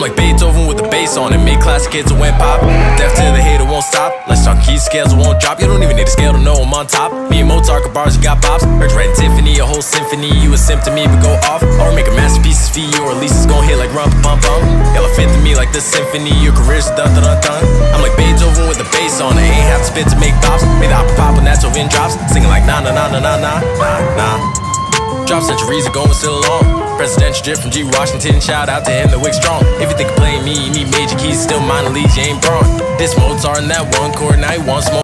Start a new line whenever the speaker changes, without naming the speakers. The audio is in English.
I'm like Beethoven with the bass on it. Made classic hits that went pop. Deaf to the hater won't stop. Let's talk key scales won't drop. You don't even need a scale to know I'm on top. Me and Mozart got bars, you got bops. Heard Red Tiffany, a whole symphony. You a sim to me, but go off. Or make a masterpiece for you, or at least it's gon' hit like rum bum bum. Elephant to me like the symphony. Your career's done dun dun. I'm like Beethoven with the bass on it. Ain't have to spit to make bops. Made the pop that's over in drops. Singing like na na na na na na na. Drop centuries ago and still along. Presidential drip from G. Washington. Shout out to him, the wick strong. If you think of playing me, you need major keys, still minor leagues, you ain't brawn. This Mozart and that one chord, now he wants more.